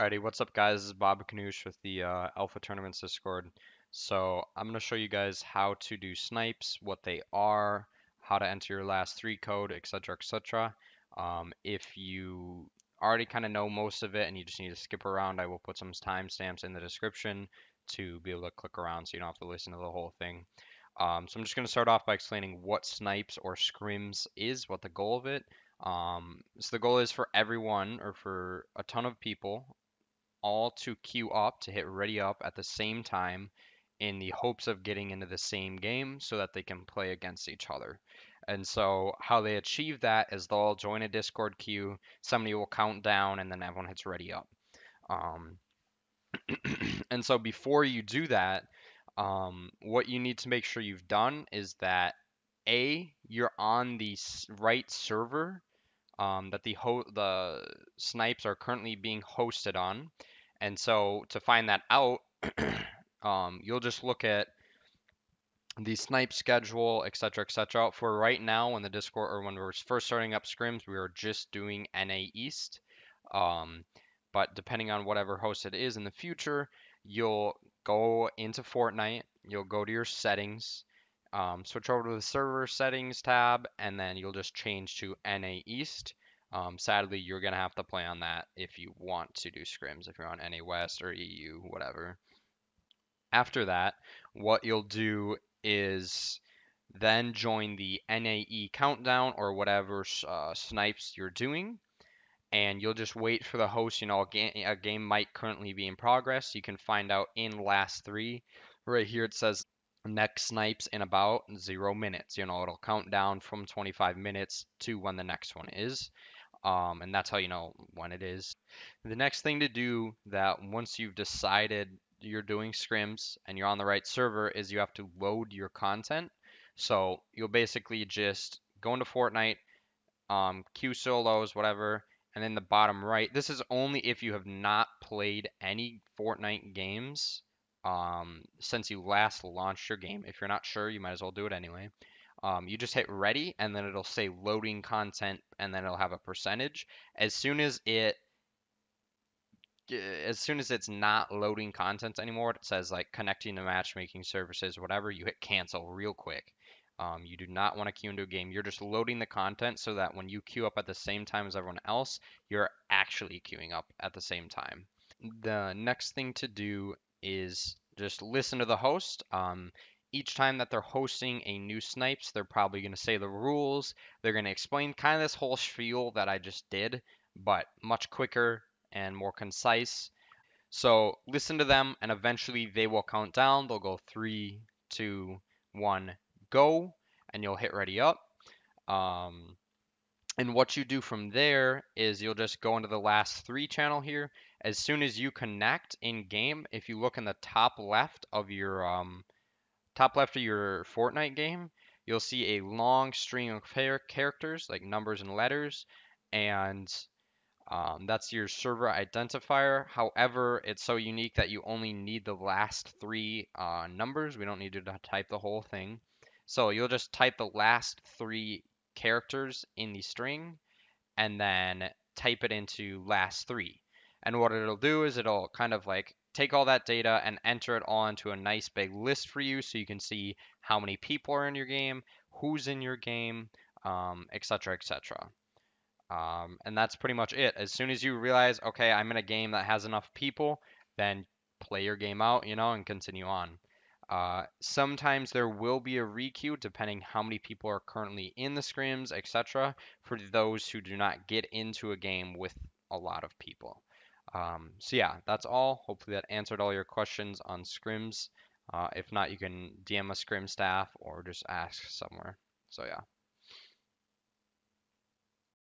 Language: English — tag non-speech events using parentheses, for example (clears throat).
Alrighty, what's up guys? This is Bobakanoosh with the uh, Alpha Tournaments Discord. So I'm going to show you guys how to do snipes, what they are, how to enter your last three code, etc, etc. Um, if you already kind of know most of it and you just need to skip around, I will put some timestamps in the description to be able to click around so you don't have to listen to the whole thing. Um, so I'm just going to start off by explaining what snipes or scrims is, what the goal of it. Um, so the goal is for everyone or for a ton of people all to queue up to hit ready up at the same time in the hopes of getting into the same game so that they can play against each other. And so how they achieve that is they'll join a Discord queue, somebody will count down, and then everyone hits ready up. Um, (clears throat) and so before you do that, um, what you need to make sure you've done is that A, you're on the right server um, that the ho- the snipes are currently being hosted on, and so to find that out, (clears throat) um, you'll just look at the snipe schedule, etc., etc. For right now, when the Discord or when we're first starting up scrims, we are just doing NA East. Um, but depending on whatever host it is in the future, you'll go into Fortnite, you'll go to your settings, um, switch over to the server settings tab, and then you'll just change to NA East. Um, sadly, you're going to have to play on that if you want to do scrims, if you're on NA West or EU, whatever. After that, what you'll do is then join the NAE countdown or whatever uh, snipes you're doing. And you'll just wait for the host. You know, a game, a game might currently be in progress. You can find out in last three. Right here it says next snipes in about zero minutes. You know, it'll count down from 25 minutes to when the next one is. Um, and that's how you know when it is. The next thing to do that once you've decided you're doing scrims and you're on the right server is you have to load your content. So you'll basically just go into Fortnite, um, queue solos, whatever, and then the bottom right. This is only if you have not played any Fortnite games um, since you last launched your game. If you're not sure, you might as well do it anyway. Um, you just hit ready and then it'll say loading content and then it'll have a percentage. As soon as it as soon as it's not loading content anymore, it says like connecting to matchmaking services, whatever, you hit cancel real quick. Um, you do not want to queue into a game. You're just loading the content so that when you queue up at the same time as everyone else, you're actually queuing up at the same time. The next thing to do is just listen to the host. Um, each time that they're hosting a new snipes, they're probably going to say the rules. They're going to explain kind of this whole spiel that I just did, but much quicker and more concise. So listen to them, and eventually they will count down. They'll go three, two, one, go, and you'll hit ready up. Um, and what you do from there is you'll just go into the last three channel here. As soon as you connect in game, if you look in the top left of your um, top left of your Fortnite game, you'll see a long string of characters, like numbers and letters, and um, that's your server identifier. However, it's so unique that you only need the last three uh, numbers. We don't need you to type the whole thing. So you'll just type the last three characters in the string and then type it into last three. And what it'll do is it'll kind of like take all that data and enter it into a nice big list for you so you can see how many people are in your game, who's in your game, um, etc., etc. Um, and that's pretty much it. As soon as you realize, okay, I'm in a game that has enough people, then play your game out, you know, and continue on. Uh, sometimes there will be a requeue depending how many people are currently in the scrims, etc. For those who do not get into a game with a lot of people. Um, so yeah, that's all. Hopefully that answered all your questions on scrims. Uh, if not, you can DM a scrim staff or just ask somewhere. So yeah.